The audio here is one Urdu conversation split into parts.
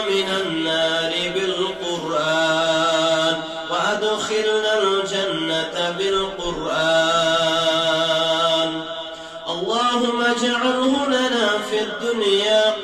من النار بالقرآن وأدخلنا الجنة بالقرآن. اللهم اجعله لنا في الدنيا قرآن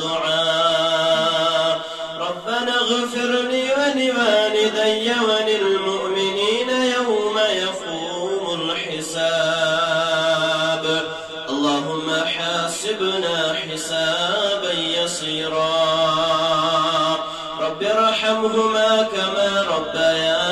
دعاء ربنا اغفر لي ولوالدي وللمؤمنين يوم يقوم الحساب. اللهم حاسبنا حسابا يسيرا. رب ارحمهما كما ربياني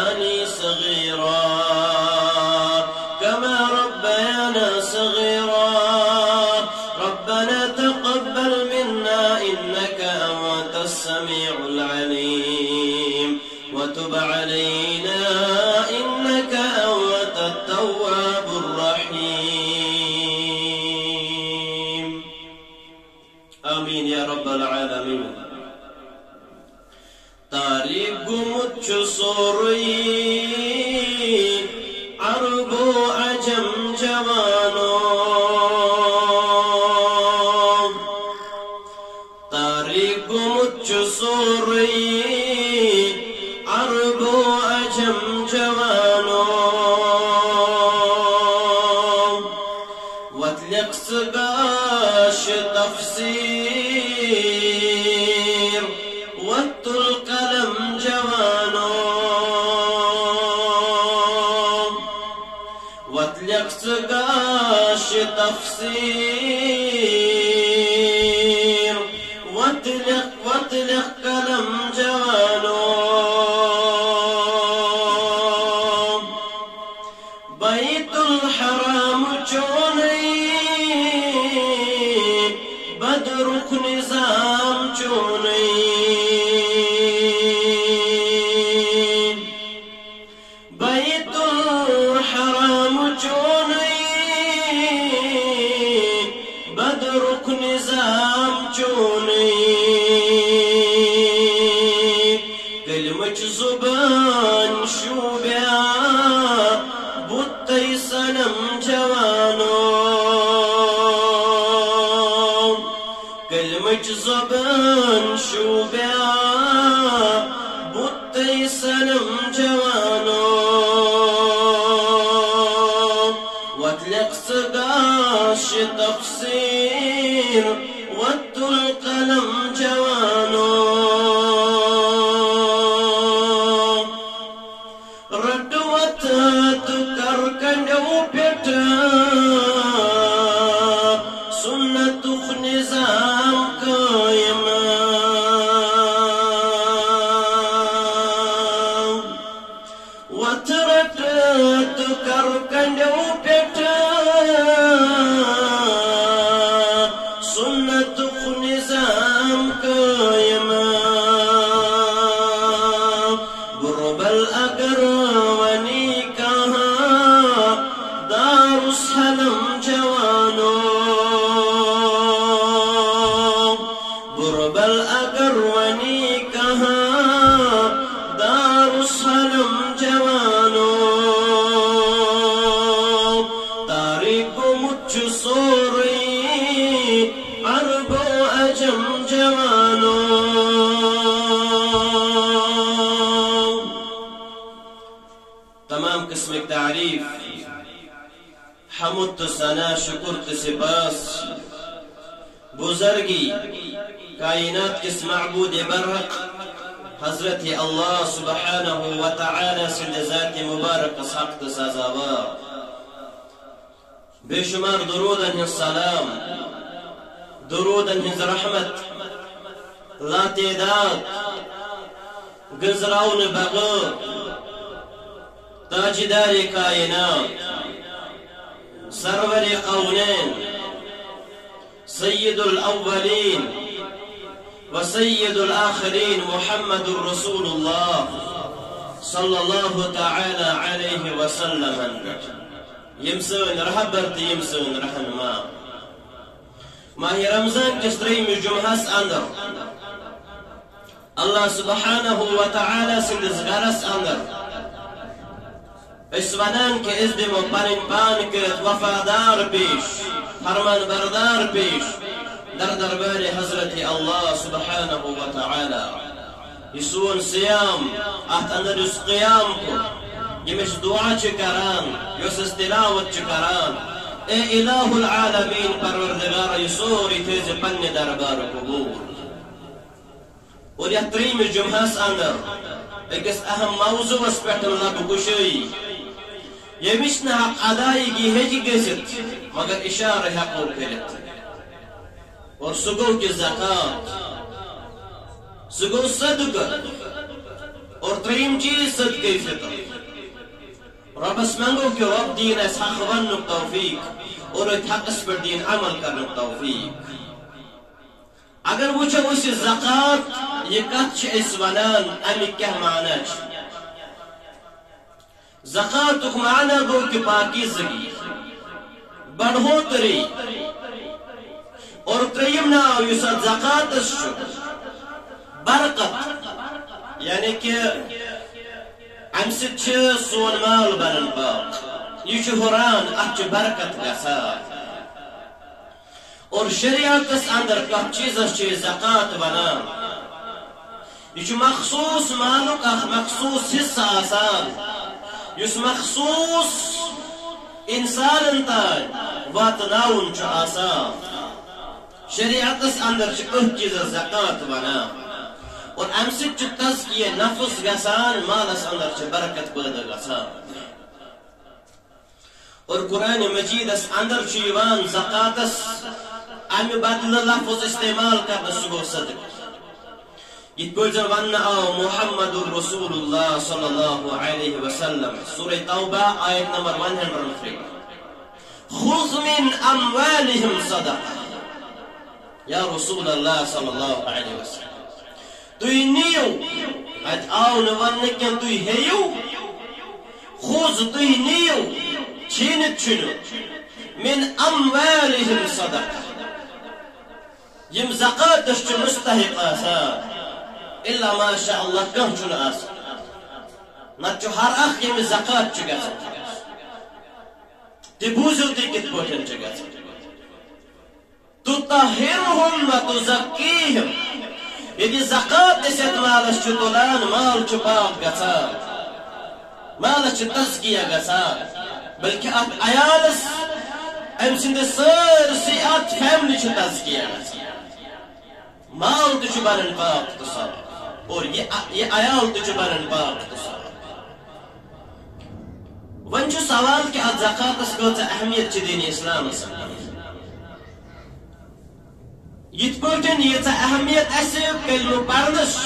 تقصداش تفسير واطلق واطلق كلام جواب وترت تكركنو بيتا سنة سپاس بزرگی کائنات کس معبود برحق حضرت اللہ سبحانہ و تعالی سند ذات مبارک حق تو بے شمار درود السلام درود ان رحمت، لا تعداد گزراون بغیر تاجدار کائنات سرور قونين سيد الأولين وسيد الآخرين محمد رسول الله صلى الله تعالى عليه وسلم. يمسون رهبرت يمسون رحمة. ما هي رمضان كستريم جمهس أندر. الله سبحانه وتعالى سندزغرس أندر. اس ونان کہ اس دمو پنن پان کرت وفادار پیش فرمان بردار پیش در دربار حضرت اللہ سبحانہ و تعالی. یہ سون سیام ات اندر اس قیام کو. یمش دعا چھ کران یوس اس تلاوت اے الہ العالمین، پروردگار یہ سوری تیز پن دربار قبول اور یہ تریم جمعہ اندر ایک اہم موضوع اس پہ لب گشائی یمش نا حق ادائیگی ہیچ گزت مگر اشارہ حقو کرت اور سگو کی زکاة سگو اور تریم چیز صدقہ فطر رب اس منگو کہ رب دین اس حق ونک توفیق اور ایت حق اس پر دین عمل کرنک توفیق اگر وچھو اسی زکاة یہ کچھ اس ونان امی کیا معنی چھ زکات معنی گو کہ پاکیزگی۔ بڑھوتری اور تریم ناو یس زکات برکت۔ یعنی کہ ام ست سون مال بنن پاک یہ ہران ات برکت گسا اور شریعت اندر کت چیز زکات ونان یہ مخصوص مالک اخ مخصوص حصہ آسان۔ یس مخصوص انسان تان واتناون چھ آسان۔ شریعت اندر چھ اہ چیز زکات بنا اور ام سک چھ تزکیہ نفس گسان مال اس اندر چھ برکت پیدا گسان۔ اور قرآن مجید اس اندر چھ یوان زکات اس بدل لفظ استعمال کرنا سگو صدق يتقول ون آو محمد رسول الله صلى الله عليه وسلم سورة توبة آية نمبر 103 خذ من أموالهم صدقة يا رسول الله صلى الله عليه وسلم تُي نيو هت آو نوانكن تُي هيو خذ تُي نيو چينت چنو من اموالهم أموالهم صدقة يم زقاتش مستحق آسان الا ما شاء الله كم چون آس نتو هر اخ یم زکات چھ گژھان تہ بوزو تہ کت پٲٹھۍ چھ گژھان تطهرهم وتزكيهم یدی زکات دسیت مالس چھ تلان مال چھ پاک گژھان مالس چھ تزکیہ گژھان بلکہ ات عیالس ام سند سٲرسٕے ات فیملی چھ تزکیہ گژھان مال تہ چھ بنان پاک اور یہ عیال تہ بنان پاک تو ون سوال کہ ات زکاتس کۭژ اہمیت دین اسلام یت پٲٹھۍ ییٖژ اہمیت اسہِ کلمہ پرنس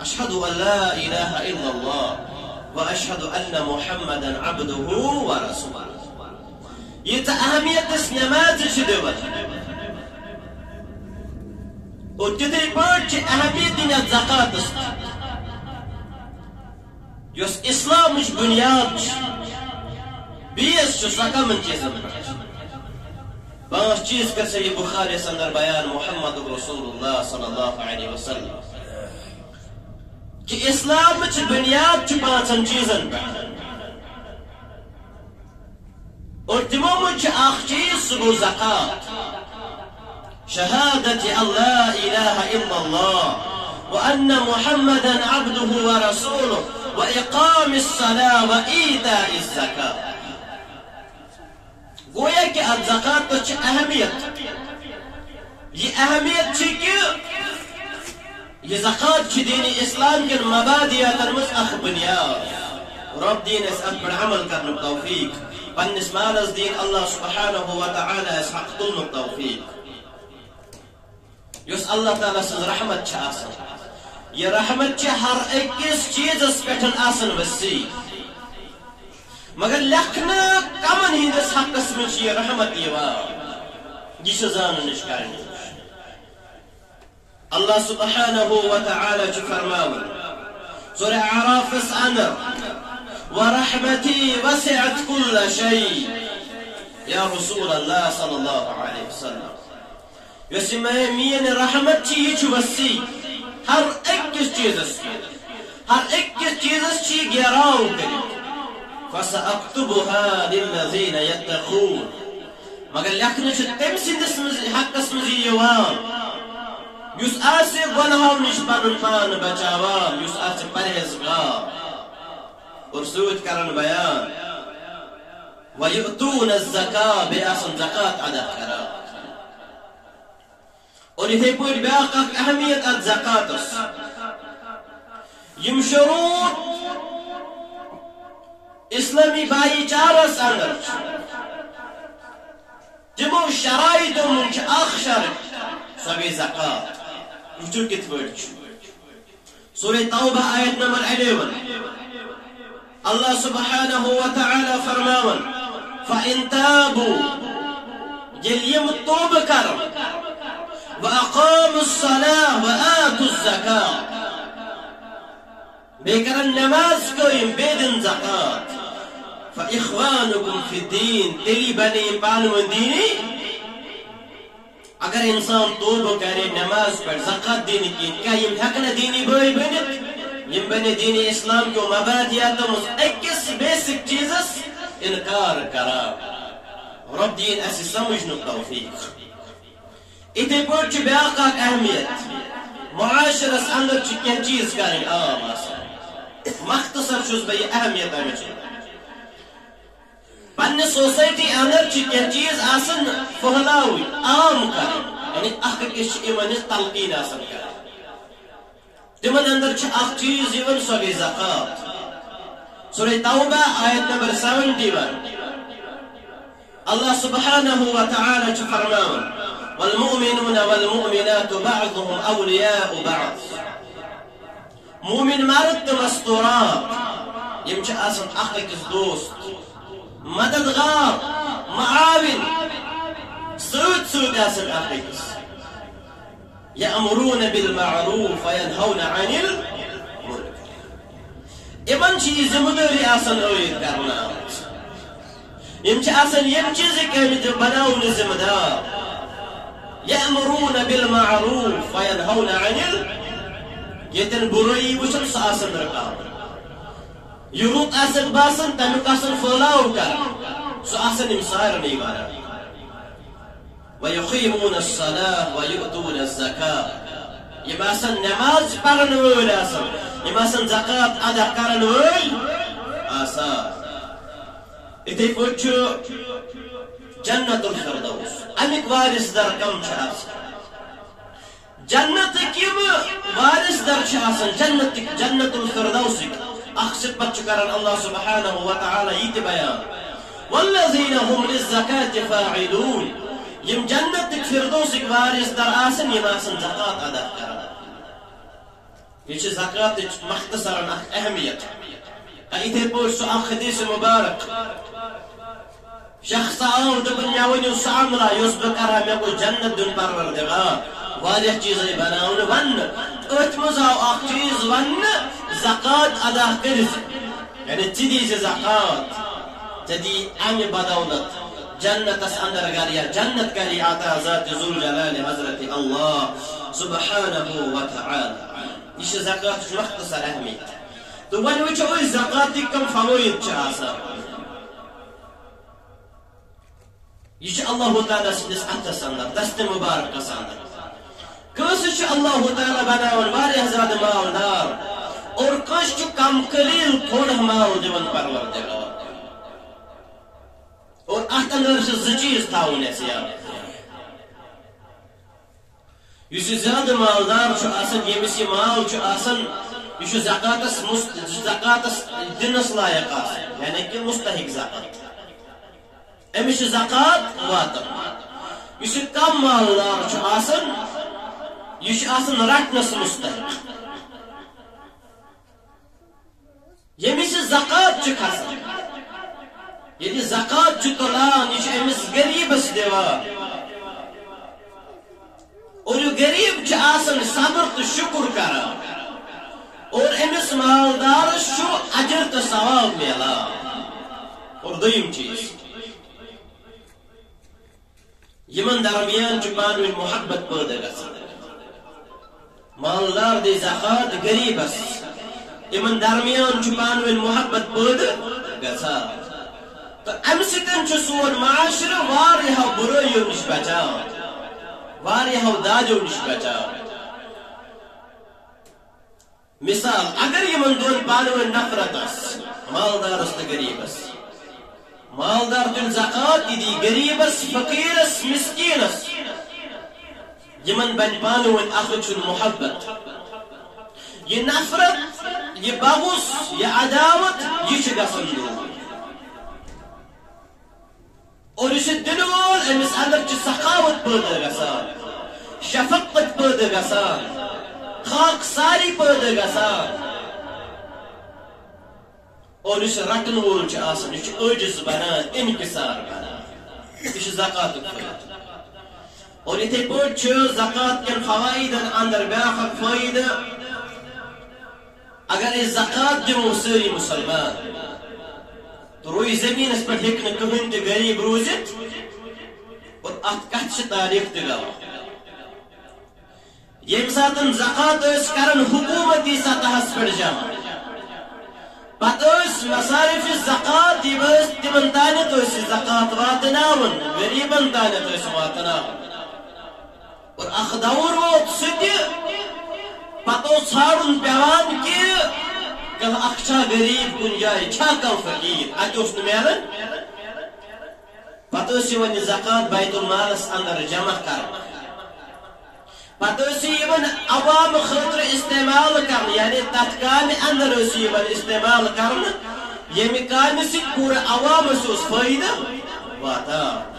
اشهد ان لا اله الا الله واشهد ان محمدا عبده ورسوله ییٖژ اہمیت اس نماز چھِ دِوان اور تتھے پٲٹھۍ اہمیت دِنۍ اتھ زکاتس یۄس اسلامٕچ بُنیاد چھِ بیٚیِس چھُ سۄ کمن چیٖزن پٮ۪ٹھ پانٛژھ چیٖز کر سا یہِ بخاریس اندر بیان محمد رسول اللہ صلی اللہ علیہ وسلم. کہ اسلامٕچ بُنیاد چھِ پانٛژن چیٖزن پٮ۪ٹھ اور تِمو منٛز چھُ اکھ چیٖز سُہ گوٚو زکات. شهادة أن لا إله إلا الله وأن محمدا عبده ورسوله وإقام الصلاة وإيتاء الزكاة. قويك الزكاة تش أهمية ي أهمية تشكي ي زكاة دين الإسلام كن مبادئ ترمز أخ بنيا رب دين أسأل بالعمل كن التوفيق بنسمال الدين الله سبحانه وتعالى يسحق طول التوفيق يس الله تعالى سن رحمت چه آسن يا رحمت چه هر إكس چيز اس پتن آسن بسي مگر لکھنا کمن اس حق اس منش يا رحمت يوا جس زان نشکارن الله سبحانه وتعالى فرماوي سورة عراف اس أنا ورحمتي وسعت كل شيء يا رسول الله صلى الله عليه وسلم Vesime miyene rahmet çiği çubassi. Her هر Jesus. Her ekkes Jesus گراو gerav kedi. فسأكتبها للذين يتقون مگر لكن شد امسن اسمز حق اسمز يوان يس آسي گناهو نشبان الفان بچاوان يس آسي پرهزگار ارسود کرن بيان ويؤتون الزكاة بأسن زكاة عدد کرن کرا اور یہ پوری بیاق اہمیت ات زکاتس یم شروط اسلامی بائی چارس اندر تمو شرائط من اخ شرط سو گئی زکات۔ وچو کت پٲٹھۍ چھُ۔ سورہ توبہ آیت نمبر 11 اللہ سبحانہ و تعالی فرماون، فَإِن تَابُوا يَلْ يَمُ التوبة كَرَمْ وَأَقَامُوا الصَّلَاةَ وَآتُوا الزَّكَاةَ. بیکرن نماز کوئی بیدن زکات فاخوانکم فی الدین تلی بنی پانون دینی اگر انسان توبہ کرے نماز پر زکات دینی کی کیا یم حقنا دینی بوئی بنت؟ یم بنی دینی اسلام کو مبادیات مز اکس بیسک چیزس انکار کرا رب دین اسی سمجھنو توفیق اتنے پوچھ بیاقا اہمیت معاشرس اندر چکین چیز کریں عام مختصر چھس بہ یہ اہمیت امچ پنہ سوسائٹی اندر کی چیز آسن پھہلاوی عام کر یعنی اخ کس ایمن تلقین آسن کر تمن اندر چھ اخ چیز یون سو گئی زکات سورہ توبہ آیت نمبر 71 اللہ سبحانہ و تعالی چھ فرماون والمؤمنون والمؤمنات بعضهم أولياء بعض. مؤمن مرد مستورات. يمشي أصل أخيك الدوست مدد غار. معاون. سود سود أصل أخيك. يأمرون بالمعروف وينهون عن المنكر. إبن شيء زمدري أصل أريد كرنات. يمشي أصل يمشي زكاة بدون زمدار يأمرون بالمعروف وينهون عن يتن بروي وشن سآسن ركاب يروت آسن باسن تمك آسن فلاو كر سآسن يمسار نيبارا. ويقيمون الصلاة ويؤتون الزكاة. يماسن نماز پرن ويل آسن. يماسن زكاة ادا کرن ويل آسان إتفوتشو جنت الفردوس. امیک وارث در کم چھِ جنت کیم؟ وارث در آسان جنت جنت الفردوس. اخ صفت کرن اللہ سبحانہ و تعالی یہ بیان. والذین هم للزکاة فاعلون. یم جنت فردوس وارث در آسن، یم آسن زکات ادا کرن. یہ چھ زکات، مختصرا اہمیت. ایتھے پوش سو اخ، حدیث مبارک. شخص آو دبن مےٚ ؤنِو سُہ عملہ یُس بہٕ کرا مےٚ گوٚو جنت دیُن پروردگار. واریاہ چیز بناون ون. ات مز آو اخ چیز ون. زکات ادا کرت یعنی ژٕ دی زکات؟ ژٕ دی امہِ بدولت جنتس اندر گری جنت کری عطا ذات ذو جلال حضرت اللہ سبحانه وتعالى یہ چھ زکات مختصر اہمیت تو ون وچھو أسۍ زکات کم فوائد چھ آسان یہ اللہ تعالیٰ سندس اتھس اندر دست مبارکس اندر۔ کس اللہ تعالیٰ بناون واریاہ زیادہ مالدار اور کس کم قلیل تھوڑا مال دون پروردگار۔ اور ات اندر زٕ چیز تھاون اس یاد۔ یس زیادہ مالدار آسان یمس یہ مال آسان، یہ زکاتس زکاتس دنس لائق آسان یعنی کہ مستحق زکات۔ امس زکات واتن اس کم مالدار آسان یہ رٹنس مستحق یمس زکات کھسان یعنی زکات تلان یہ امس غریبس دان اور یہ غریب صبر تو شکر کران اور امس مالدارس اجر تو ثواب ملان اور دویم چیز یمن درمیان پانوی محبت پیدا گژھان مالدار دی زکات غریبس ان درمیان پانوین محبت پید گا تو ام سن سون معاشر واریہو برائیو نش بچان واریہو داجو نش بچان مثال، اگر یہ دون پانوین نفرت اس مالدارس تو غریبس مالدار دون زكاة دي قريبس فقيرس مسكينس يمن بن بانوين أخج المحبة ينفرد يبغوس يعداوت يشقصن ورش الدلول امس عبرج السخاوة بودر غسان شفقت بودر غسان خاق صاري بودر غسان اور اس رٹن وول آسان یہ عجز بنان انکسار بنان یہ زکات فائدہ اور اتھے پٲٹھۍ زکات کٮ۪ن فوائدن اندر بیاکھ اکھ فٲیدٕ اگر اس زکات دمو ساری مسلمان تو روی زمین اس پر ہیک کہن تے غریب روزت اور ات کت تاریخ تے گوا یم ساتن زکات اس کرن حکومتی سطح پر جمع پتہ مصارف زکات دی بس تمن تانہ تو اس زکات واتناون غریبن تانہ تو اس واتناون اور اخ دور ووت ستی پتو ژھانڈن پیوان کہ اخچا غریب کن جائے چھا کم فقیر اتہ اس ملان پتہ یوان زکات بیت المالس اندر جمع کر پتہ عوام خاطر استعمال کر یعنی تت کام اندر استعمال کر یمہ کامہ سۭتۍ پوٗرٕ عوامس واتان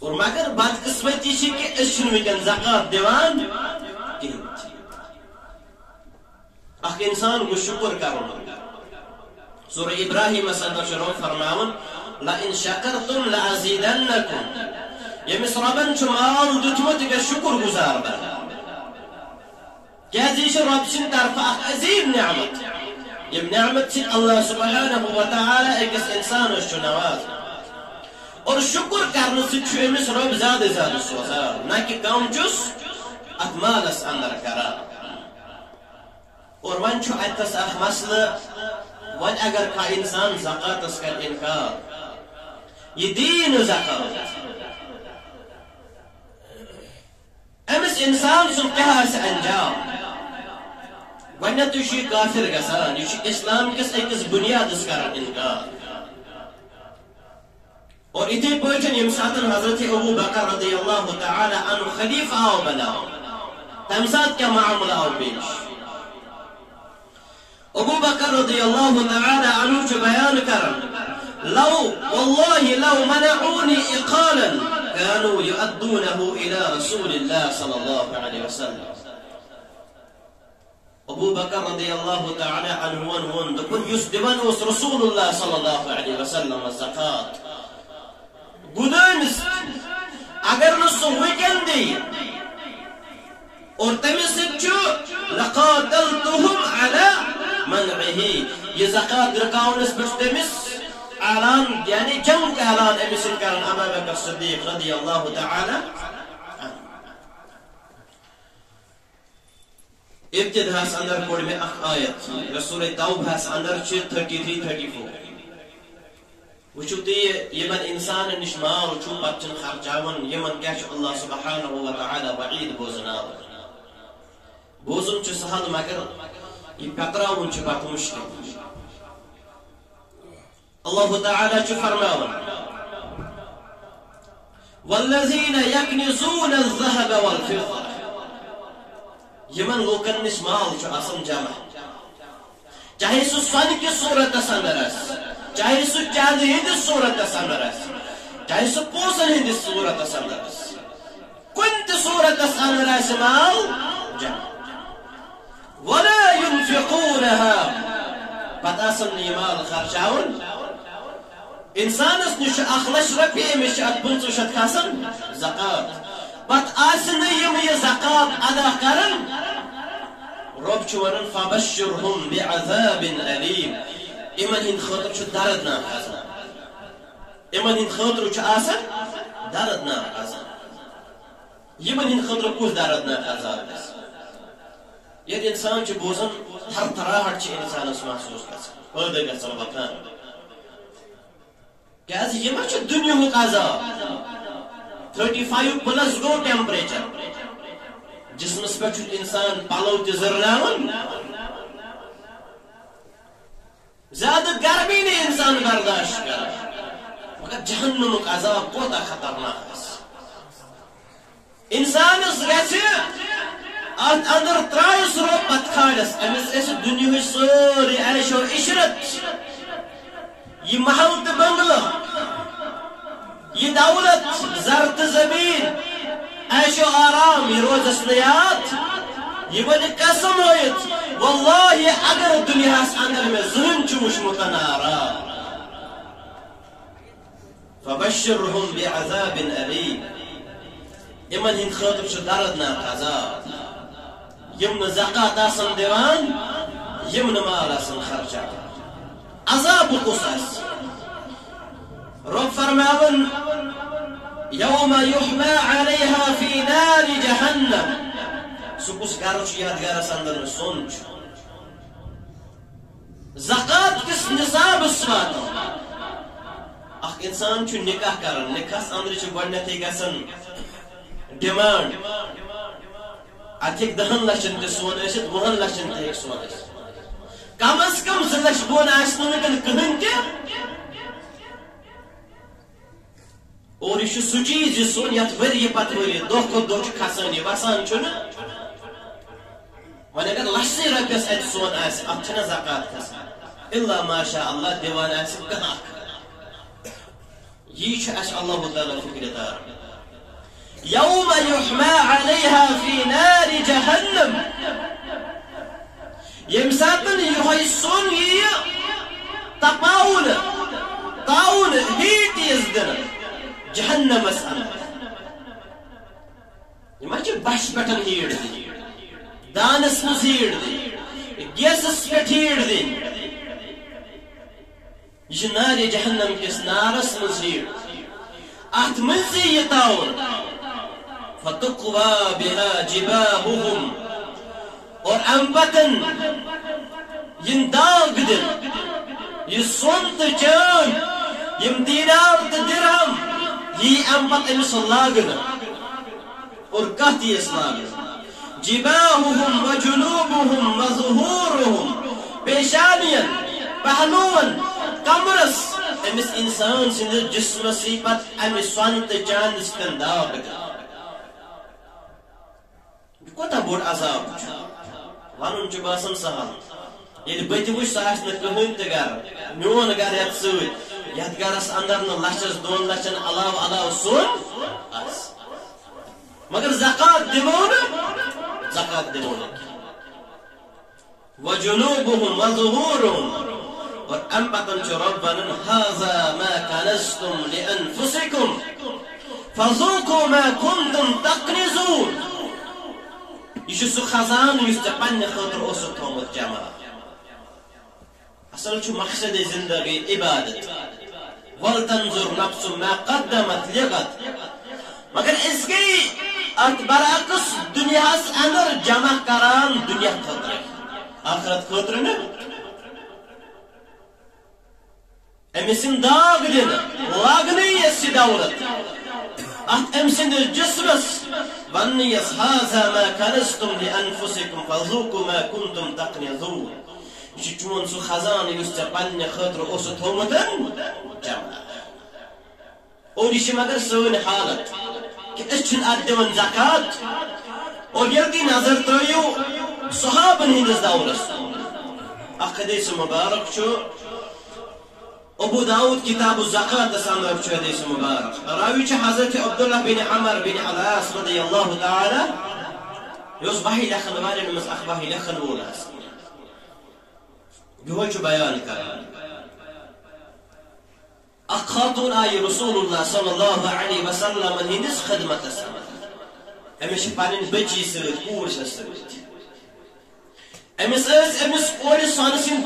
اور مگر بدقسمتی کہ اس ونکن زکات دیوان؟ اخ، انسان گو شکر کرن. سورہ ابراہیم صدر شروع فرماون، لئن شکرتم لازیدنکم. یمس ربن چھ مال دتمت گا شکر گزار بن کیا زیش رب سن طرف اخ عظیم نعمت یم نعمت سن اللہ سبحانہ وتعالی ایکس انسان اس نواز اور شکر کرنے سے امس رب زیادہ زیادہ سوزان نہ کہ کم چس ات مالس اندر کران اور ون اتس اخ مسئلہ ون اگر کا انسان زکاتس کر انکار یہ دین زکات امس انسان سن کیا انجام گۄڈنٮ۪تھ چھُ یہِ کافر گژھان یہِ چھُ اسلام کِس أکِس بُنیادس کران انکار اور اتھے پٲٹھۍ ییٚمہِ ساتہٕ حضرت ابو بکر رضی اللہ تعالی عنہ خلیفہ آو بناو تمہِ ساتہٕ کیٛاہ معاملہ آو پیش ابو بکر رضی اللہ تعالی عنہ چھ بیان کرن لو والله لو منعوني اقالا كانوا يؤدونه إلى رسول الله صلى الله عليه وسلم. أبو بكر رضي الله تعالى عنه ون كن يسدمن رسول الله صلى الله عليه وسلم الزكاة. قدنس أجر نصوي كندي أرتمس لقاتلتهم على منعه. يزكاة ركاونس بشتمس اعلان یعنی جنگ اعلان امس کرن ابا بکر صدیق رضی اللہ تعالی ابتداس اندر پڑھ میں اخ آیت، رسول توبہ اندر چھ 33 34 وچو تی یمن انسان نش مال چھو پتن خرچاون، یمن کیا اللہ سبحانہ و تعالی وعید بوزناو۔ بوزن چھ سہل مگر یہ پتراون چھ پت مشکل۔ اللہ تعالی چھ فرماون والذین یکنزون الذهب والفضة، یمن لوکن نش مال چھ آسن جمع چاہے سو سن کی صورت اندر چاہے سو چاند ہندس صورت اندر چاہے سو پوسن ہندس صورت اندر اس صورت اندر مال جمع۔ ولا ينفقونها۔ فتاسن يمال خرشاون انسان اس نش اخلش ربي مش اتبنت شت خاصن زكاة بات آسن يم زكاة ادا کرن. رب چورن فبشرهم بعذاب أليم إما هند خاطر شو دردنا حسن إما هند خاطر شو آسن؟ دردنا حسن يما هند خاطر كوز دردنا حسن یہ انسان چھ بوزن تھر تھراہٹ چھ انسانس محسوس گژھان پٲدٕ گژھان وۄتھان کیازِ یہِ ما چھُ دُنیہُک عذاب تھرٹی فائیو پلس گو ٹیمپریچر جسمس پہ انسان پلو تہ زرناون زیادہ گرمی نہیں انسان برداشت کر مگر جہنمک عذاب کوتا خطرناک انسان گھس ات اندر ترائے سرو پت کھاڑس امس اس دنیا سوری عیش و عشرت. یہ محل تو بنگلہ یہ دولت زرت زمین عیش و آرام یہ روز اسنیات یہ بنی قسم ہوئیت واللہ اگر دنیا اس اندر میں ذہن چوش متنارا فبشرهم بعذاب علیم یمن ہند خاطر چھ دردناک عذاب یم زکات آسن دیوان یم مال آسن خرچہ عذاب القصاص. رب فرماون يوم يحمى عليها في نار جهنم. سقوس قارش يادقار سندر سنج. زقاد كس نصاب اسمانو أخ إنسان چو نکاح کرن نکاحس اندر چو گوڑنتی گسن ڈیمانڈ اتیک دہن لشن تہ سون ٲسِتھ وُہن لچن تہِ ہیٚکہِ سون ٲسِتھ کم از کم زٕ لچھ بۄن آسہِ نہٕ وٕنکٮ۪ن کٕہٕنۍ تہِ اور یہ سہ چیز یہ سون یت ؤری پتہٕ ؤری دۄہ کھۄتہٕ دۄہ چھُ کھسان یہِ وسان چھُنہٕ وۄنۍ اگر لچھسٕے رۄپیس اتہِ سون آسہِ اتھ چھنہ زکات کھسان الا ماشاء اللہ دِوان آسہِ کانٛہہ اکھ یی چھُ اَسہِ اللہ تعالیٰ فکرِ دار يوم يحمى عليها في نار جهنم يمساطن يهيصون هي تقاول تاول هيت يزدر جهنم اسأل يماجي باش بطن هيد دي دانس مزيرد دي جيسس بتيرد دي جنار جهنم كس نارس مزيرد أتمزي يتاول فتقوى بها جباههم. اور امبتن ين داغ دن يسون تجان يم دينار تدرهم يي امبت امس لاغن اور كهتي اسلاغن جباههم وجنوبهم وظهورهم پیشانین پہلون کمرس امس انسان سند جسمسی پت امس سون تو چاند سکن داغ دن کوتا بوڑ عذاب وَنُنْ چُبَاسَمْ سَحَل سہل یل تہِ وش ساس نہٕ کہن تہِ گَرٕ میون یت سوت یت گار اس اَندَر نہٕ لَچھَس دون لَچھَن علاوٕ علاوٕ سوت اس مگر زکات دِمو زکات دِمو وَجُنُوبُهُمْ وَظُهُورُهُمْ اور اَمہِ بطن چھُ رۄبَنَن هَذَا مَا كَنَزْتُمْ لِأَنفُسِكُمْ فَذُوقُوا مَا كُنتُمْ تَقْنِزُونَ یہ سہ خزان اس پنہ خاطر تھومت جمع اصل چھ مقصد زندگی عبادت ولتنظر نفس ما قدمت لغت مگر اس گئی ات برعکس دنیا اندر جمع کران دنیا خاطر آخرت خاطر نا امس داغ دن لاگنی اس دولت أحد أمسنز جسمس ظنيس هذا ما كنستم لأنفسكم فذوقوا ما كنتم تقنظون شجون سو خزان يستقن خطر أسد همتن؟ جمع أوليش مدر سوين حالت. كتشن أدوان زكاة وبيردي نظر تريو؟ صحابا هندز دورس أقديس مبارك شو؟ ابو داود کتاب الزکات سامر چھو حدیث مبارک راوی چھ حضرت عبداللہ بن عمر بن علاس رضی اللہ تعالی یوز بحی لخن والی نمس اخ بحی لخن وولاس جو چھ بیان کر اخ خاتون آئی رسول اللہ صلی اللہ علیہ وسلم ہندس خدمت سامر امیش پانین بچی سرد کور سرد امس امس سانسین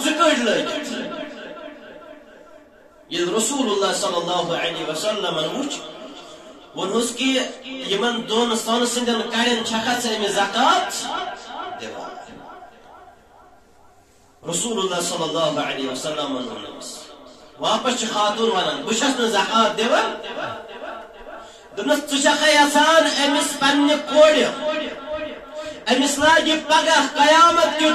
یل رسول اللہ صلی اللہ علیہ وسلم وچ ونس کہ یمن دون سون سندن کڑن چھکا سے امی زکات دیوان رسول اللہ صلی اللہ علیہ وسلم واپس خاتون ونان بہس نا زکات دان دس ٹھکا یسان امس پنہ کور امس لاگہ پگہ قیامت کہ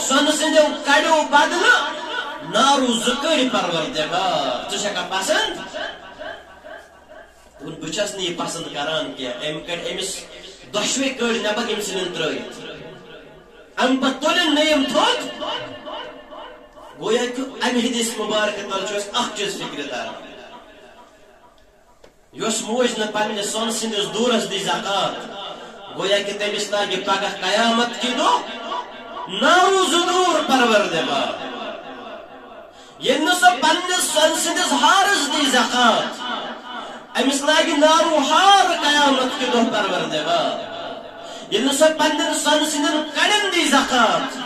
سن سندو کڑو بدل نارو زکر پروردگار ٹھکا پسند بہس نا یہ پسند کران کی ام کڑ امس دشوے کڑ نبر ام سن ترت ام پہ تلن نیم تھوت گویا کہ ام حدیث مبارک تل اخ چیز فکر دار یس موج نہ پنہ سون سندس دورس دی زکات گویا کہ تمس لگہ پگہ قیامت کی دو نارو زدور پروردگار یہ نہ سو پنس ہارس دی زکات امس لگہ نارو ہار قیامت کی دو پروردگار یہ نہ سو پنن سن دی زکات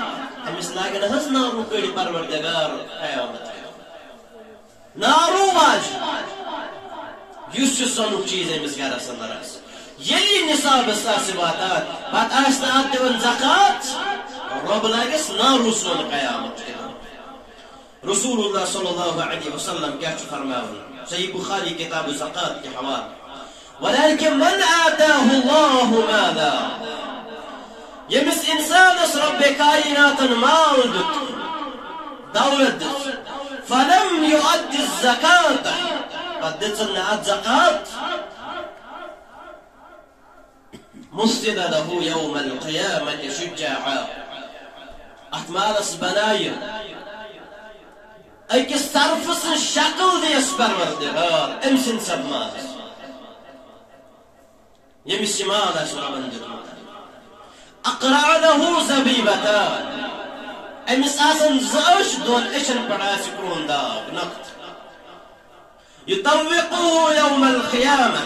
امس لگہ نہ نارو پروردگار قیامت نارو واج یس چیز امس گرس اندر آس نصاب اس واتات پت آس ات زکات رب لگس نارو سن قیامت رسول اللہ صلی اللہ علیہ وسلم کیا فرماون صحیح بخاری کتاب زکات کے حوالے ولكن من آتاه الله ماذا يمس إنسان رب كائنات مال دولة فلم يؤدي الزكاة قد دتنا الزكاة مسجد له يوم القيامة شجاعا أحمال بناير أي كسترفس الشكل دي أسبر وردهار أمسن سبماس يمس مال أسرابن أقرع له زبيبتان أمس آسن زوش دون إشن براسي كرون داغ نقط يطوقه يوم القيامة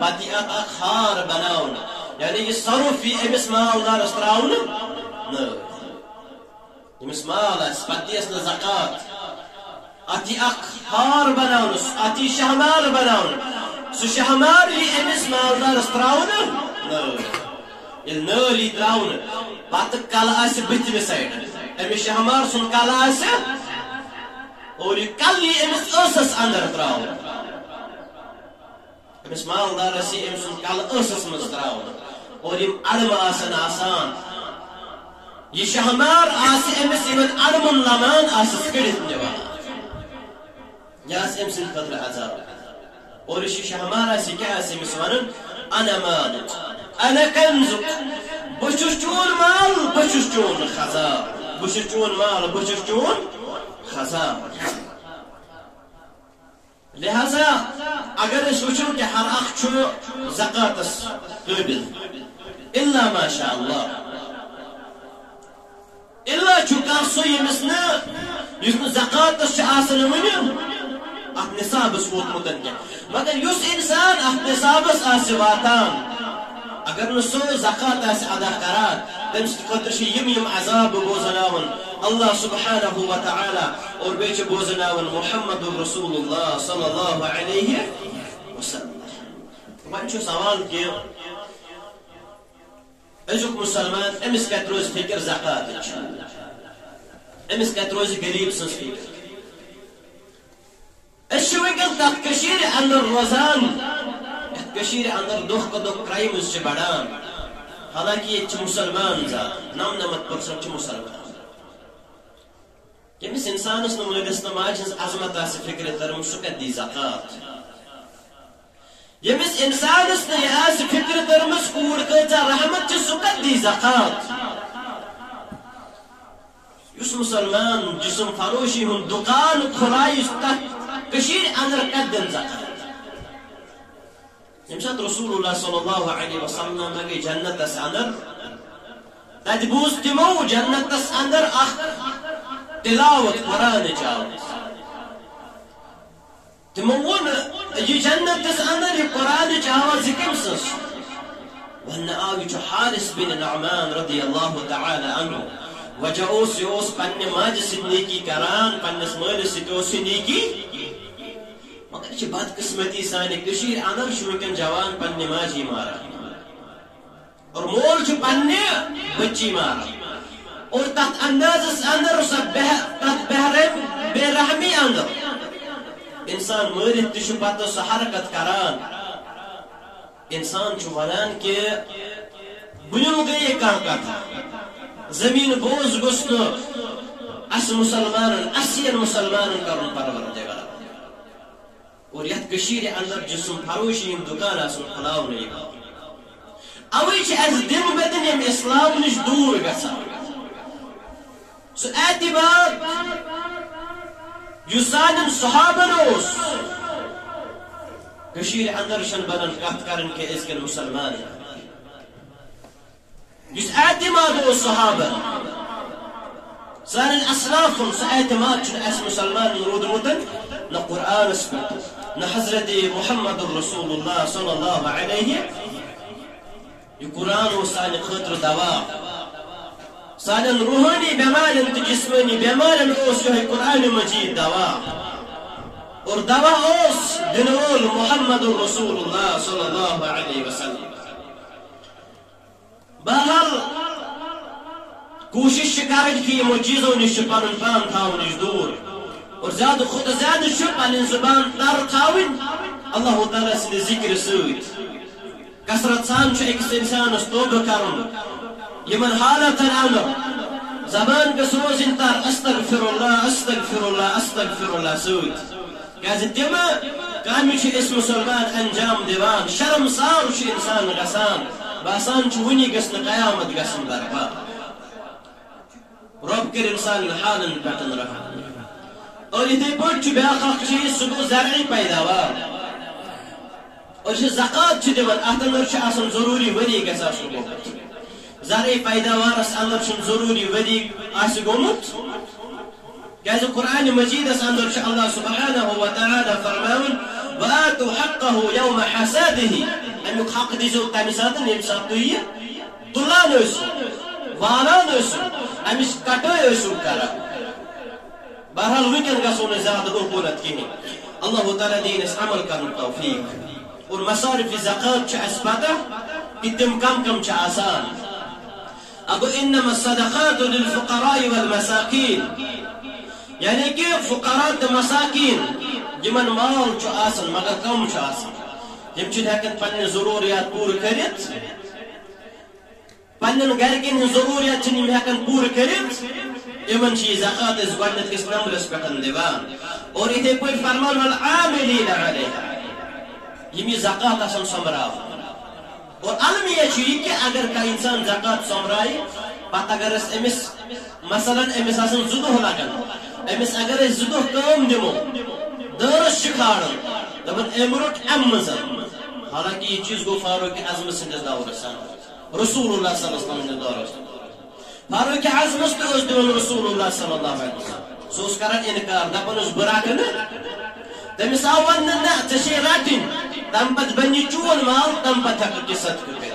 بدي أخار بناون يعني يصرف في أمس مال دار استراون نو يمس مال بدي أسن زكاة أتي أخار بناون أتي شهمار بناون سو شهمار لي أمس مال دار استراون نو النولي دراون بعد كلا أسي بيتي بسايد أمس شهمار سن كلا أسي اور یہ کل یہ امس ٲسس اندر تراؤن امس مالدارس یہ أمس کل ٲسس مز تراؤن اور یم علم آسن آسان یہ شہمار آس امس یمن علمن لمان آسس ياس امس فضل عذاب ورشي همارا سيكا اسمي سوانا أنا مالت أنا كنزك. بششجون مال بششجون خزار بششجون مال بششجون خزار لهذا اگر سوچو کہ ہر أخ چو زقاتس. قبل. إلا ما شاء الله. إلا چو کار مسنا. یمسنا یسن زکات چھ ات نصابس ووتمتن کیا مگر یس انسان ات نصابس آس واتان اگر نہ سو زکات آس ادا کران تمس خاطر یم یم عذاب بوزناون اللہ سبحانہ و تعالی اور بیچ بوزناون محمد رسول اللہ صلی اللہ علیہ وسلم۔ وان چھو سوال کہ ازک مسلمان امس کت روز فکر زکات امس کت روز غریب سنس فکر۔ اس چھو ونکن کشیر اندر روزان کشیر اندر دخ کا دخ کرائمز چھ بڑان حالانکہ یہ مسلمان ذات نم نمت پرسنٹ مسلمان کمس انسانس نو مالس نو ماج ہز عظمت آس فکر ترم سہ دی زکات یمس انسانس نو یہ آس فکر ترمس کور کتا رحمت چھ سہ کت دی زکات یس مسلمان جسم فروشی ہن دکان کھلائی تک اندر کت دن زکات یم سات رسول اللہ صلی اللہ علیہ وسلم مگی جنت اس اندر تت بوز تمو جنت اس اندر اخ تلاوت قرآن چاو تمو ون یہ جنت اس اندر یہ قرآن چاو ذکر سس وان آوی چو حارس بن نعمان رضی اللہ تعالی عنہ وجہ اوس یوس پنہ ماج سدنی کران پنس مال سدوس نیکی مگر یہ بد قسمتی سانہ کشیر اندر شوکن جوان پنہ ماجی مارا. اور مول چھ پنہ بچی مارا. اور تات اندازس اندر سا تات بہرم بے رحمی اندر. انسان مرت تہ پتہ سہ حرکت کران. انسان چھ ونان کہ بنیو گئی کھانا کتھ زمین بوز گوس اس مسلمان اسین مسلمان کرن پروردگار اور یت کشیر اندر جسم فروشی دکان آسن کھلاو نہیں اوی چھ از دم بدن یم اسلام نش دور گژھان سو اعتبار یُس سانٮ۪ن صحابن اوس کشیر اندر شن بنن کت کرن کہ ازکن مسلمان۔ یُس اعتماد اوس صحابن سانٮ۪ن اسلافن سُہ اعتماد چھُنہٕ اَسہِ مسلمان روٗدمُت نہ قرآنس پٮ۪ٹھ نحزرتي محمد hazreti الله صلى الله عليه يقران وسان خطر دواء سان روحاني بمال انت جسماني بمال اوس يوهي قرآن مجيد دواء اور دواء اوس دنول محمد رسول الله صلى الله عليه وسلم بهر کوشش کرد کہ یہ چیزوں نش پن پان تھاؤن دور اور زیادہ خود زیادہ پن زبان تر تھاؤن اللہ تعالیٰ سند ذکر ست کثرت سان اکس انسانس توبہ کرن یمن حالت انر زبان گس روزن تر استغفر اللہ استغفر اللہ استغفر اللہ سوت کیاز تم کامہ اس مسلمان انجام دیوان. شرم سار انسان گسان باسان ونی گس قیامت گسن برپا رب کر انسان حالن پتن رہا اور اتھے پہ بیاق چیز سہ گو زرعی پیداوار اور زکات دان ات اندر ضروری وری گھس زرعی پیداوارس اندر چھ ضروری وری آس گومت کیازِ قرآن مجیدس اندر چھ اللہ سبحانہ و تعالی فرماون وآتو حقه یوم حساده امیک حق دیزو تمی ساتن یم سات تو یہ تلان اسو والان اسو امیس کٹو اسو کرا بہرحال وکن گسو نے زیادہ عقولت کی اللہ تعالی دین اس عمل کرن توفیق. اور مصارف زکات چھ اس پتہ کہ تم کم کم چھ آسان. اب انما الصدقات للفقراء والمساكين يعني كيف فقراء مساكين جمن مال چو آسن مگر کم چو آسن یم چھن ہیکن پنن ضروریات پور کرت پنن گرکن ضروریات چھن یم ہیکن پور کرت یمن چھ زکات از گۄڈنیٚتھ کِس نمبرس پٮ۪ٹھ دِوان اور یِتھے پٲٹھۍ فرمان والعاملین علیہا یِم یہِ زکات آسان سوٚمبراوان اور المیہ یہ چی کہ اگر کا انسان زکات سومرائے پتہ اگر اس امس، مثلا امس آسن زدہ لگن. امس اگر اس زدہ کام دمو دورس شکھارن دبن امرٹ ام حالانکہ یہ چیز گو فاروق اعظم سندس دورس رسول اللہ صلی اللہ علیہ وسلم دورس فاروق اعظم اس دون رسول اللہ صلی اللہ علیہ وسلم سوس کرن انکار دپن اس براکن تمس آو ون نہ ژے تم پت بنی چون مال تم پت قصت کر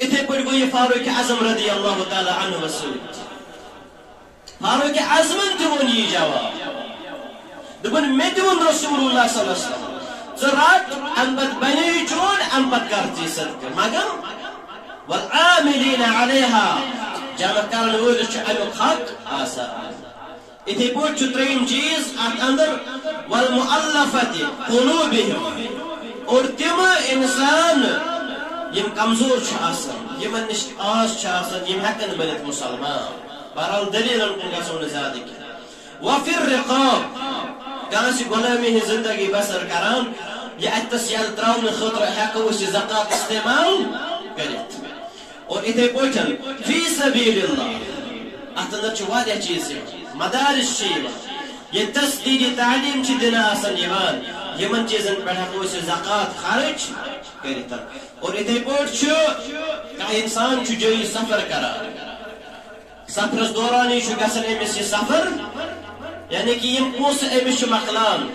اتھے پہ گو فاروق اعظم رضی اللہ تعالی عنہ وسلم فاروق اعظم تہ ون یہ جواب دپن مے دون رسول اللہ صلی اللہ علیہ وسلم ژٕ رٹ ام پت بنی چون ام پت کر ژے مگر والعاملین علیہا جامکار لول چھ امیک حق آسان اتی پوچھ چھ چیز ات اندر والمؤلفة قلوبهم. اور تم إنسان یم کمزور چھ آسان یم نش آس چھ آسان یم ہکن بنت مسلمان. برال دلیل ان گسو نزادک وفي الرقاب كانش غلامه زندگي بسر کران يأتس يال تراون خطر حقوش زقاق استعمال قلت اور اتھے پوٹن فی سبیل اللہ ات اندر چھ واریاہ چیز مدارس یہ تصدیری تعلیم چھ دن آسن یوان۔ یمن چیزن پر ہم سے زکات خارج کرتا اور اتھے پوٹ چھو کہ انسان چھو جو سفر کرا۔ سفرس دوران یہ چھو گسن امس سفر یعنی کہ یم پوس امس چھو مقلان۔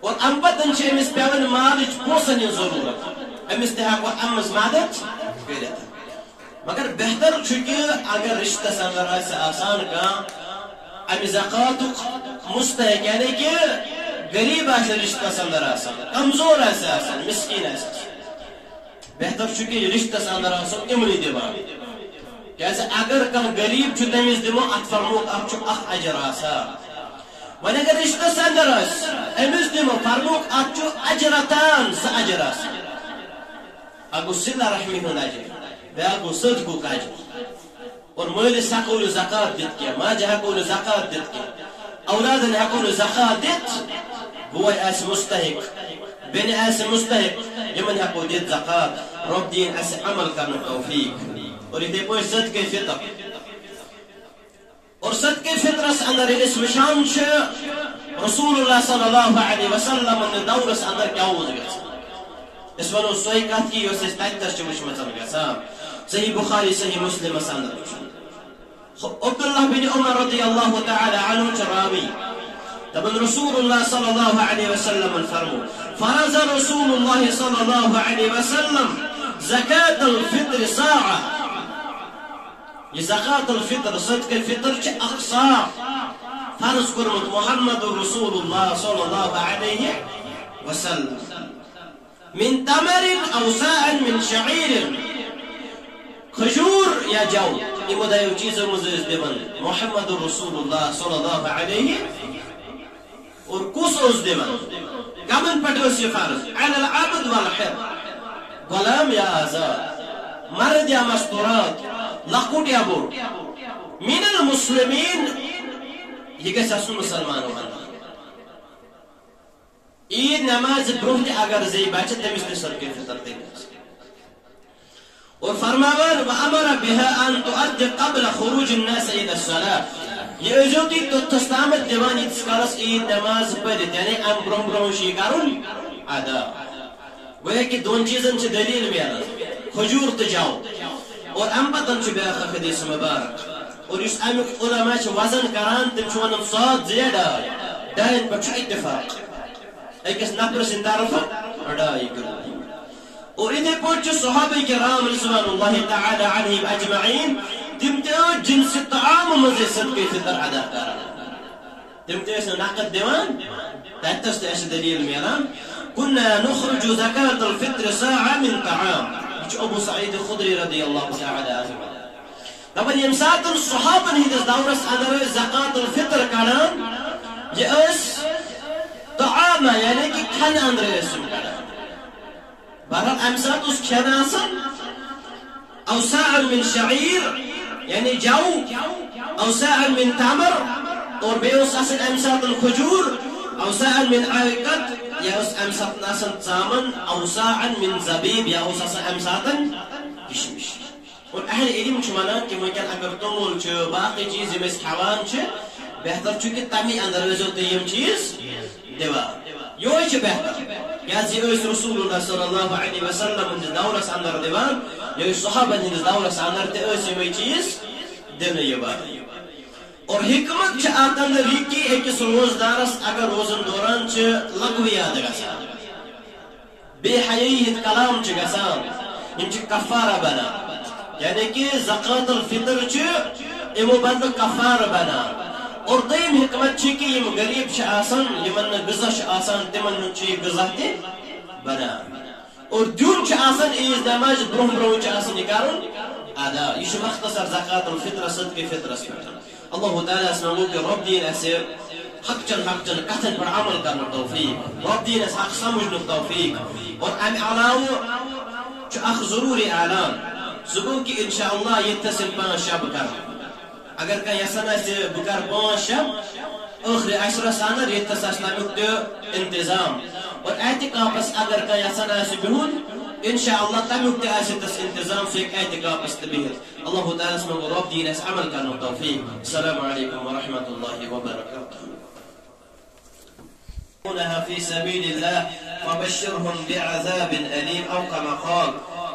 اور ام پتن چھ امس پیون مالچ پوسن یہ ضرورت امس تہا کو امس مادت کرتا مگر بہتر کہ اگر رشتہ اندر آسان کا ام زکات مستحق یعنی کہ غریب آس رشتہ اندر آسان، کمزور آسان مسکین آس بہتر کہ رشتہ اندر آسان امنی دیوان۔ کیازِ اگر کانٛہہ غریٖب چھُ تٔمِس دِمو اَتھ فرموک اَتھ چھُ اکھ اجر آسان وۄنۍ اگر رِشتَس اندر آسہِ أمِس دِمو فرموک اَتھ چھُ اجرتان زٕ اجر آسان۔ اکھ گوٚو صِلہ رحمی ہُنٛد اجر بیٛاکھ گوٚو صدقُک اجر اور مٲلِس ہٮ۪کو نہٕ زکات دِتھ کینٛہہ ماجہِ ہٮ۪کو نہٕ زکات دِتھ کینٛہہ اولادن ہٮ۪کو نہٕ زکات مستحق بیٚنہِ آسہِ مستحق یِمن ہٮ۪کو دِتھ زکات رۄب دِیِن اَسہِ عمل کرنُک توفیٖق اور یِتھے پٲٹھۍ صدقے فطر اور صدقے فطرس اندر ییٚلہِ أسۍ رسول اللہ صلی اللہ علیہ وسلم دورس اندر کیاہ اوس گژھان أسۍ وَنو سۄے کتھ کہِ یۄس أسۍ تتہِ چھِ وٕچھمٕژ گژھان صحیح بخاری صحیح مسلمس اندر عبد الله بن عمر رضي الله تعالى عنه تراوي طبعا رسول الله صلى الله عليه وسلم الفرمو فرز رسول الله صلى الله عليه وسلم زكاة الفطر ساعة زكاة الفطر صدق الفطر أقصى من تمر أو ساء من شعير. خجور يا جو. إما دا يوجيز مزيز دبن محمد رسول الله صلى الله عليه ورقص دبن كمن بدوس يفارس. على العبد والحر. غلام يا آزاد. مرد يا مستورات لقود يا بور. من المسلمين. يجسسوا مسلمان وغلام عید نماز برونٛہہ اگر زی بچہ تٔمِس تہِ صدقے فطر دِنۍ اور فرماوان وامر بها ان تؤدي قبل خروج الناس الى الصلاه یہ ازو تی تو تستامت دیوان یتس عید نماز پڑھت یعنی ام برون برون شی کرون ادا گویا کہ دون چیزن چھ دلیل میلان کھجور تو جاؤ۔ اور ام پتن چھ بیاخ حدیث مبارک۔ اور اس امیک علماء چھ وزن کران تم چھ ونن سات زیادہ۔ دائن پر اتفاق۔ أكس نفر سندارف رأي كرام وإذا كنت صحابي كرام رضوان الله تعالى عنهم أجمعين تمتعوا جنس الطعام مزي صدقي فطر أدا كرام تمتعوا نقد ديوان تأتست أش دليل ميرام كنا نخرج زكاة الفطر ساعة من طعام أبو سعيد الخضري رضي الله تعالى عنه دبن يم ساتن صحابن دورس أدر زكاة الفطر كانان يأس طعاما يعني كي كان اندري اسم كلا بارال امسان دوس كان اصن أو ساعة من شعير يعني جو. أو ساعة من تمر أو بيوس اصن امسان الخجور أو ساعة من عرقت يا اس امسان ناس الزامن أو ساعة من زبيب يا اس اصن امسان كشمش والاهل ايدي مش مانا كما كان اكرتون باقي جيزي مسحوان چه بهتر چونكي تامي اندر ويزو تيم چيز yes. ونکن اگر تومول چھ باقی چیز یم اس کھوان چھ بہتر چھ کہ تمی اندر وزو تیم چیز دیوان یہ بہتر کیازِ رسول اللہ صلی اللہ علیہ وسلم ہندس دورس اندر دیوان یہ صحابہ ہندس دورس اندر تہ یم چیز دن اور حکمت ات اندر یہ کہ اکس روزدارس اگر روزن دوران لغو یاد گژھان بے حیائی ہند کلام گژھان یم کفارہ بنان یعنی کہ زکات الفطر امو بدل کفارہ بنان اور دیم حکمت چھ کہ یم غریب چھ آسان یمن غذا چھ آسان تمن چھ غذا تہ بنا اور دیون چھ آسان عیز نماز برون برون چھ آسان کرن ادا یہ چھ مختصر زکات الفطر صدقہ فطر صدق اللہ تعالی اسمعو کہ رب دین اسے حق چن حق چن کتن پر عمل کرنا توفیق رب دین اس حق سمجھنا توفیق اور ام علاوہ چھ اخ ضروری اعلان سگو کہ انشاءاللہ یتصل پانچ شب کرنا اگر کہیں یسن آسے بکر پانچ شب ٲخرِ عشرس اندر ییٚتھس آسہِ تمیُک تہِ انتظام اور احتکافس اگر کانٛہہ یژھان آسہِ بِہُن انشاءاللہ تمیُک تہِ آسہِ تس انتظام سُہ ہیٚکہِ احتکافس تہِ اللہ تعالیٰ ہس منٛگو رۄب دِیِن اَسہِ عمل کرنُک توفیق. السلام علیکم ورحمۃ اللہ وبرکاتہ في سبيل الله فبشرهم بعذاب أليم أو كما قال.